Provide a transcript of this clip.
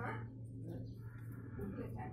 Remember? Okay.